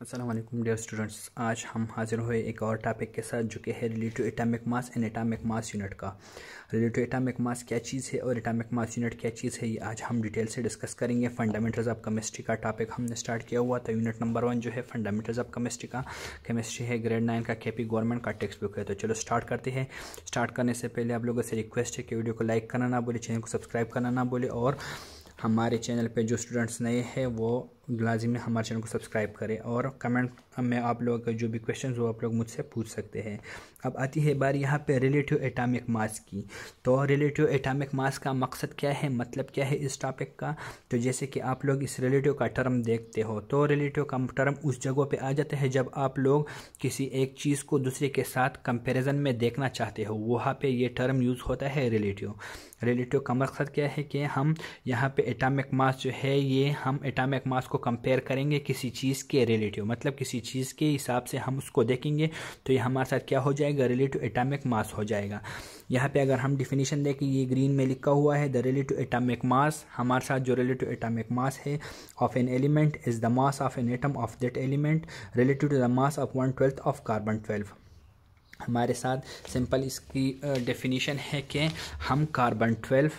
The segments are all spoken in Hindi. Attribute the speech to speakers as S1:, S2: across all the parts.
S1: असलम डियर स्टूडेंट्स आज हम हाजिर हुए एक और टॉपिक के साथ, जो कि है relative atomic mass and atomic mass unit का। रिलेटिव एटॉमिक मास क्या चीज़ है और एटॉमिक मास यूनिट क्या चीज़ है, ये आज हम डिटेल से डिस्कस करेंगे। फंडामेंटल्स ऑफ़ केमिस्ट्री का टॉपिक हमने स्टार्ट किया हुआ था। यूनिट नंबर वन जो है फंडामेंटल्स ऑफ़ केमिस्ट्री का। केमिस्ट्री है ग्रेड नाइन का के गवर्नमेंट का टेक्स्ट बुक है। तो चलो स्टार्ट करते हैं। स्टार्ट करने से पहले आप लोगों से रिक्वेस्ट है कि वीडियो को लाइक करना ना बोले चैनल को सब्सक्राइब करना ना बोले और हमारे चैनल पे जो स्टूडेंट्स नए हैं, वो लाजिम में हमारे चैनल को सब्सक्राइब करें और कमेंट में आप लोग जो भी क्वेश्चन हो, आप लोग मुझसे पूछ सकते हैं। अब आती है बार यहाँ पे रिलेटिव एटॉमिक मास की। तो रिलेटिव एटॉमिक मास का मकसद क्या है? मतलब क्या है इस टॉपिक का? तो जैसे कि आप लोग इस रिलेटिव का टर्म देखते हो तो रिलेटिव का टर्म उस जगह पर आ जाता है जब आप लोग किसी एक चीज़ को दूसरे के साथ कंपेरिजन में देखना चाहते हो। वहाँ पर यह टर्म यूज़ होता है रिलेटिव रिलेटिव का मकसद क्या है कि हम यहाँ पर एटामिक मास जो है, ये हम एटॉमिक मास को कंपेयर करेंगे किसी चीज़ के रिलेटिव मतलब किसी चीज़ के हिसाब से हम उसको देखेंगे तो ये हमारे साथ क्या हो जाएगा? रिलेटिव एटॉमिक मास हो जाएगा। यहाँ पे अगर हम डिफिनीशन देखें ये ग्रीन में लिखा हुआ है द रिलेटिव एटॉमिक मास हमारे साथ जो रिलेटिव एटॉमिक मास है of an element is the mass of an atom of that element relative to the mass of one twelfth of carbon twelve हमारे साथ सिंपल इसकी डेफिनीशन है कि हम कार्बन ट्वेल्व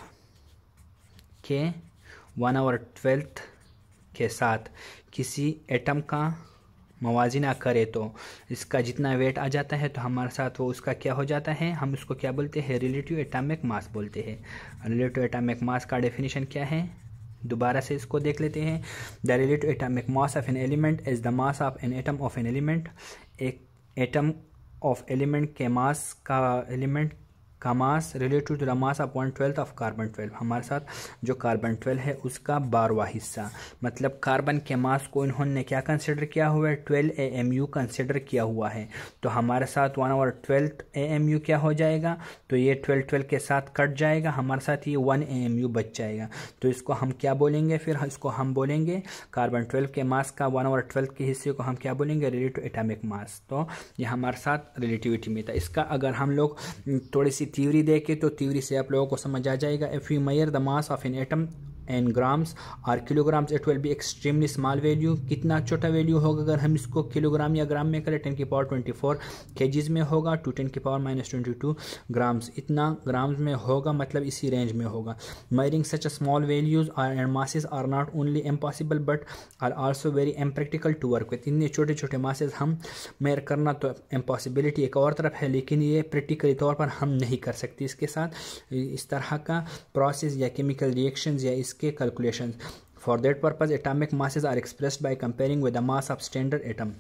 S1: के वन आवर ट्वेल्थ के साथ किसी एटम का मवाजना करें तो इसका जितना वेट आ जाता है तो हमारे साथ वो उसका क्या हो जाता है? हम उसको क्या बोलते हैं? रिलेटिव एटॉमिक मास बोलते हैं। रिलेटिव एटॉमिक मास का डेफिनेशन क्या है? दोबारा से इसको देख लेते हैं। The relative atomic mass of an element is the mass of an atom of an element एक एटम ऑफ़ एलिमेंट के मास का एलिमेंट का मास related to the mass one twelfth of carbon twelve हमारे साथ जो कार्बन ट्वेल्व है, उसका बारवा हिस्सा। मतलब कार्बन के मास को इन्होंने क्या कंसिडर किया हुआ है? Twelve A M U consider किया हुआ है। तो हमारे साथ one over twelfth A M U क्या हो जाएगा? तो ये ट्वेल्व ट्वेल्व के साथ कट जाएगा। हमारे साथ ये वन ए एम यू बच जाएगा। तो इसको हम क्या बोलेंगे फिर? इसको हम बोलेंगे कार्बन ट्वेल्व के मास का वन आवर ट्वेल्व के हिस्से को हम क्या बोलेंगे? रिलेटिव एटॉमिक मास तो ये हमारे साथ रिलेटिविटी में था। इसका अगर हम लोग थोड़ी सी थ्योरी देखें तो थ्योरी से आप लोगों को समझ आ जाएगा. If you measure the mass of an atom in grams और kilograms it will be extremely small value. कितना छोटा वैल्यू होगा अगर हम इसको किलोग्राम या ग्राम में करें? टेन की पावर ट्वेंटी फोर के जीज में होगा, टू टेन की power minus twenty two grams. इतना ग्राम्स में होगा मतलब इसी रेंज में होगा। Measuring such a small values are and masses are not only impossible but are also very impractical to work with इतने छोटे छोटे मासेज हम मेयर करना तो इम्पॉसिबिलिटी एक और तरफ़ है, लेकिन ये प्रैक्टिकली तौर पर हम नहीं कर सकते। इसके साथ इस तरह का प्रोसेस या केमिकल रिएक्शन या इस इसके calculation for that purpose atomic masses are expressed by comparing with the mass of standard atom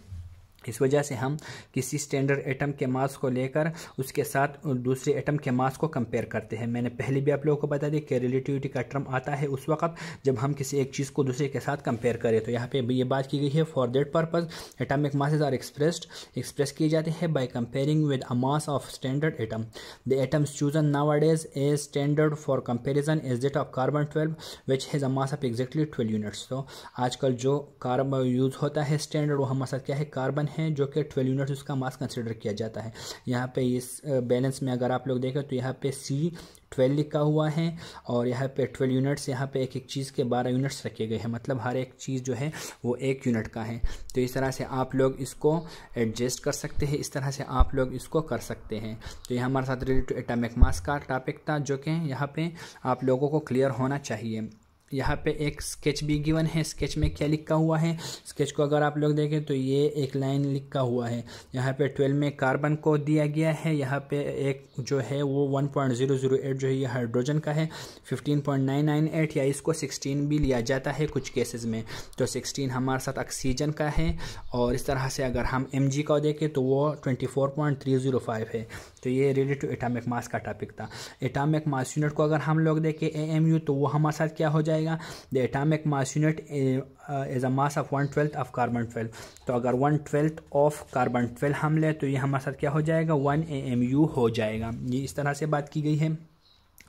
S1: इस वजह से हम किसी स्टैंडर्ड एटम के मास को लेकर उसके साथ दूसरे एटम के मास को कंपेयर करते हैं। मैंने पहले भी आप लोगों को बता दी कि रिलेटिविटी का टर्म आता है उस वक्त जब हम किसी एक चीज़ को दूसरे के साथ कंपेयर करें। तो यहाँ पे ये बात की गई है for that purpose atomic masses are expressed express किए जाते हैं by comparing with a mass of standard atom the atoms chosen nowadays a standard for comparison is that of carbon twelve which has a mass of exactly twelve units तो आजकल जो कार्बन यूज़ होता है स्टैंडर्ड वो हमारे साथ क्या है? कार्बन हैं जो कि ट्वेल्व यूनिट्स उसका मास कंसिडर किया जाता है। यहाँ पे इस बैलेंस में अगर आप लोग देखें तो यहाँ पे सी ट्वेल्व लिखा हुआ है और यहाँ पे ट्वेल्व यूनिट्स यहाँ पे एक एक चीज़ के बारह यूनिट्स रखे गए हैं। मतलब हर एक चीज़ जो है वो एक यूनिट का है। तो इस तरह से आप लोग इसको एडजस्ट कर सकते हैं, इस तरह से आप लोग इसको कर सकते हैं। तो ये हमारे साथ रिलेटेड एटॉमिक मास का टॉपिक था, जो कि यहाँ पे आप लोगों को क्लियर होना चाहिए। यहाँ पे एक स्केच भी गिवन है स्केच में क्या लिखा हुआ है? स्केच को अगर आप लोग देखें तो ये एक लाइन लिखा हुआ है। यहाँ पे ट्वेल्व में कार्बन को दिया गया है। यहाँ पे एक जो है वो one point zero zero eight जो है ये हाइड्रोजन का है। Fifteen point nine nine eight या इसको सिक्सटीन भी लिया जाता है कुछ केसेस में। तो सिक्सटीन हमारे साथ ऑक्सीजन का है और इस तरह से अगर हम एम का देखें तो वो twenty four point three zero five है। तो ये रिलेटिव एटामिक मास का टॉपिक था। एटामिक मास यूनिट को अगर हम लोग देखें ए एम यू तो वो हमारे साथ क्या हो जाएगा? The atomic mass unit is a mass of one twelfth of carbon twelve तो अगर one twelfth of carbon twelve हम लें तो ये हमारे साथ क्या हो जाएगा? वन ए एम यू हो जाएगा। ये इस तरह से बात की गई है।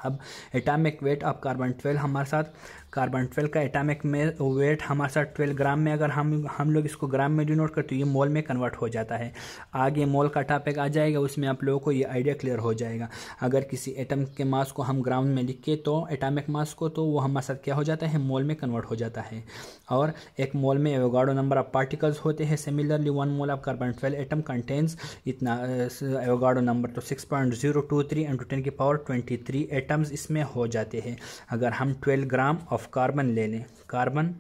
S1: अब atomic weight of carbon twelve हमारे साथ कार्बन ट्वेल्व का एटामिक में वेट हमारे साथ ट्वेल्व ग्राम में, अगर हम हम लोग इसको ग्राम में डिनोट करते तो ये मोल में कन्वर्ट हो जाता है। आगे मोल का टॉपिक आ जाएगा, उसमें आप लोगों को ये आइडिया क्लियर हो जाएगा। अगर किसी एटम के मास को हम ग्राम में लिख तो एटामिक मास को तो वो हमारे साथ क्या हो जाता है मोल में कन्वर्ट हो जाता है। और एक मोल में एवोगाडो नंबर ऑफ़ पार्टिकल्स होते हैं। Similarly one mole of carbon twelve atom contains इतना एवोगाडो नंबर तो six point zero two three into ten की पावर ट्वेंटी थ्री एटम्स इसमें हो जाते हैं। अगर हम ट्वेल्व ग्राम ऑफ़ कार्बन ले लें कार्बन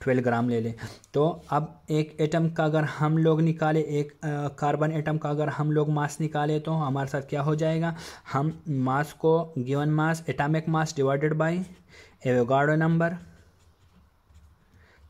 S1: ट्वेल्व ग्राम ले लें। तो अब एक एटम का अगर हम लोग निकाले, एक कार्बन एटम का अगर हम लोग मास निकाले तो हमारे साथ क्या हो जाएगा? हम मास को given mass atomic mass divided by Avogadro number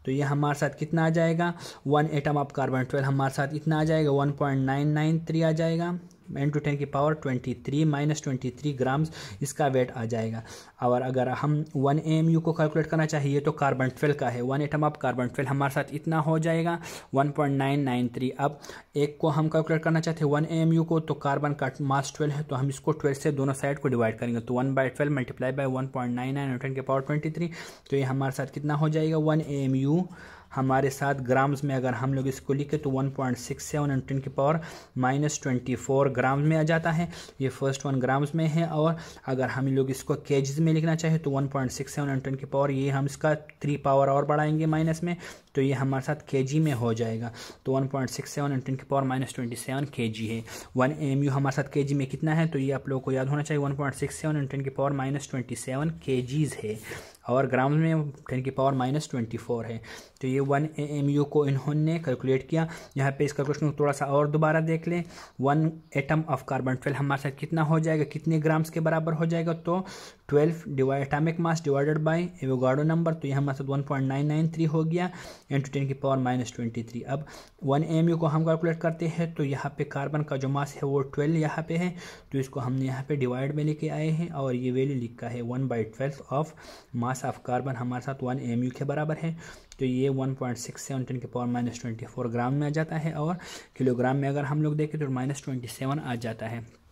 S1: तो ये हमारे साथ कितना आ जाएगा? One atom of carbon twelve हमारे साथ इतना आ जाएगा one point nine nine three आ जाएगा। एन टू टेन की power twenty three minus twenty three grams इसका वेट आ जाएगा। और अगर हम वन यू को कैलकुलेट करना चाहिए तो कार्बन ट्वेल्व का है। One atom of carbon twelve हमारे साथ इतना हो जाएगा one point nine nine three अब एक को हम कैलकुलेट करना चाहते हैं वन यू को तो कार्बन का मास ट्वेल्व है तो हम इसको ट्वेल्व से दोनों साइड को डिवाइड करेंगे। तो one by twelve multiply by one point nine nine ten के पावर ट्वेंटी थ्री तो ये हमारे साथ कितना हो जाएगा? वन यू हमारे साथ ग्राम्स में अगर हम लोग इसको लिखे तो one point six seven and ten की power minus twenty four grams में आ जाता है। ये फ़र्स्ट वन ग्राम्स में है और अगर हम लोग इसको केजीज में लिखना चाहें तो one point six seven and ten की पावर ये हम इसका थ्री पावर और बढ़ाएँगे माइनस में तो ये हमारे साथ के जी में हो जाएगा। तो one point six seven and ten की power minus twenty seven K G है। वन एम यू हमारे साथ के जी में कितना है तो ये आप लोगों को याद होना चाहिए, one point six seven and ten की power minus twenty seven K Gs है। और ग्राम में टेन की पावर माइनस ट्वेंटी फोर है। तो ये वन एम यू को इन्होंने कैलकुलेट किया। यहाँ पे इस कैलकुलेशन को थोड़ा सा और दोबारा देख लें। One atom of carbon twelve हमारे साथ कितना हो जाएगा? कितने ग्राम्स के बराबर हो जाएगा? तो twelve divide atomic mass divided by Avogadro number तो ये हमारे साथ one point nine nine three हो गया। एन टू टेन की पावर माइनस ट्वेंटी थ्री अब वन एम यू को हम कैलकुलेट करते हैं तो यहाँ पे कार्बन का जो मास है, वो ट्वेल्व यहाँ पे है। तो इसको हमने यहाँ पे डिवाइड में लेके आए हैं और ये वैल्यू लिखा है one by twelve of mass of carbon हमारे साथ वन एम के बराबर है। तो ये one point six seven ten के power minus twenty four gram में आ जाता है और किलोग्राम में अगर हम लोग देखें तो माइनस ट्वेंटी सेवन आ जाता है।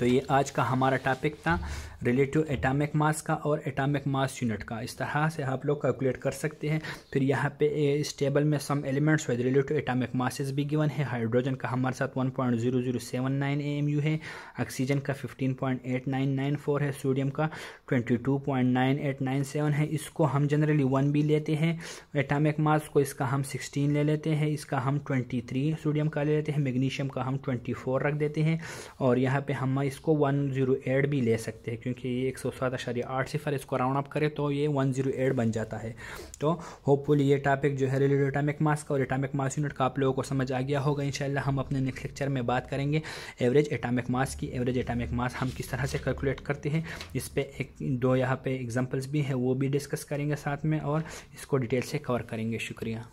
S1: तो ये आज का हमारा टॉपिक था। रिलेटिव एटॉमिक मास का और एटॉमिक मास यूनिट का। इस तरह से आप लोग कैलकुलेट कर सकते हैं। फिर यहाँ पे इस टेबल में some elements with relative atomic masses भी गिवन है। हाइड्रोजन का हमारे साथ one point zero zero seven nine M U है। ऑक्सीजन का fifteen point eight nine nine four है। सोडियम का twenty two point nine eight nine seven है। इसको हम जनरली वन भी लेते हैं। एटॉमिक मास को इसका हम सिक्सटीन ले लेते हैं। इसका हम ट्वेंटी थ्री सोडियम का ले लेते हैं। मैग्नीशियम का हम ट्वेंटी फोर रख देते हैं। और यहाँ पे हम इसको वन ज़ीरो एट भी ले सकते हैं। क्योंकि ये एक सौ सात अशारी आठ सिफर इसको राउंड अप करें तो ये वन ज़ीरो एट बन जाता है। तो होपफुली ये टॉपिक जो है रिलेटेड एटामिक मास का और एटामिक मास यूनिट का आप लोगों को समझ आ गया होगा, इंशाल्लाह हम अपने नेक्स्ट लेक्चर में बात करेंगे। एवरेज एटामिक मास की एवरेज एटामिक मास हम किस तरह से कैलकुलेट करते हैं, इस पर एक, दो यहाँ पे एग्जाम्पल्स भी हैं, वो भी डिस्कस करेंगे साथ में और इसको डिटेल से कवर करेंगे, शुक्रिया।